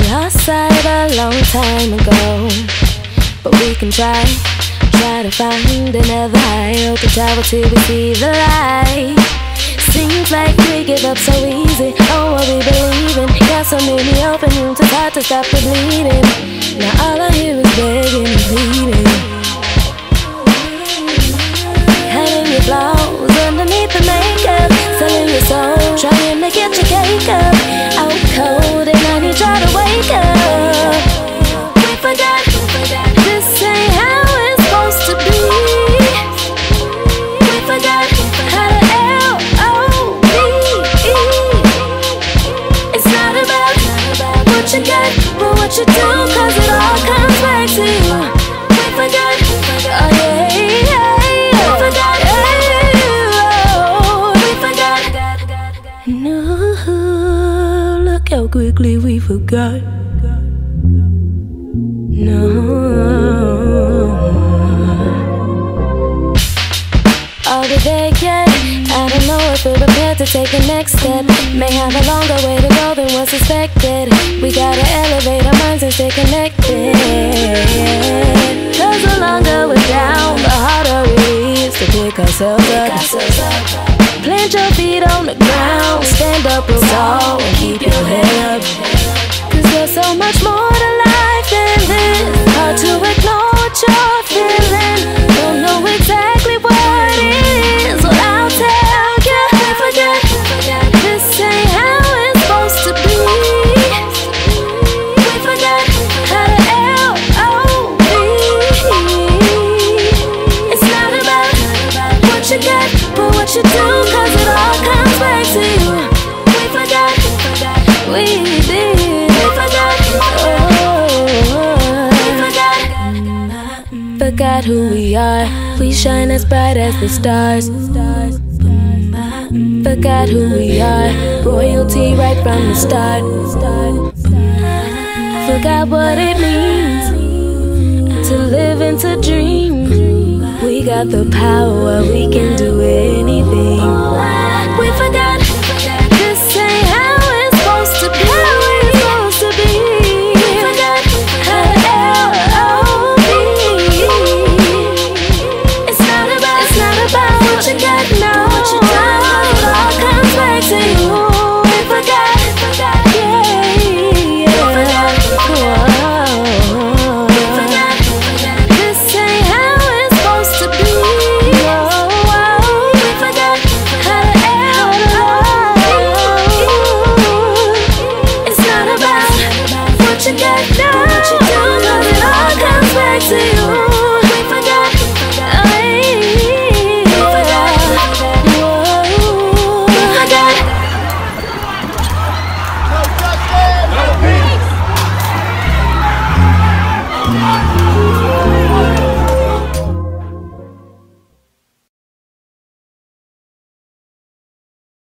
a long time ago. But we can try, try to find another high to travel to receive the light. Seems like we give up so easy. Oh, what we believe in. Got so many open wounds, it's hard to stop the bleeding. Now all I hear is begging and pleading. Hiding your flaws underneath the makeup, selling your soul, trying to get your quickly we forgot. No. Are we there yet? I don't know if we're prepared to take the next step. May have a longer way to go than what's expected. We gotta elevate our minds and stay connected. Cause the longer we're down, the harder it is to pick ourselves up. Plant your feet on the ground, you get, but what you do, cause it all comes back to you. We forgot, we did. We forgot, oh, we forgot. Forgot who we are. We shine as bright as the stars. Forgot who we are. Royalty right from the start. Forgot what it means got the power, we can do anything. What you got, no. What you do, 'cause it all comes back to you.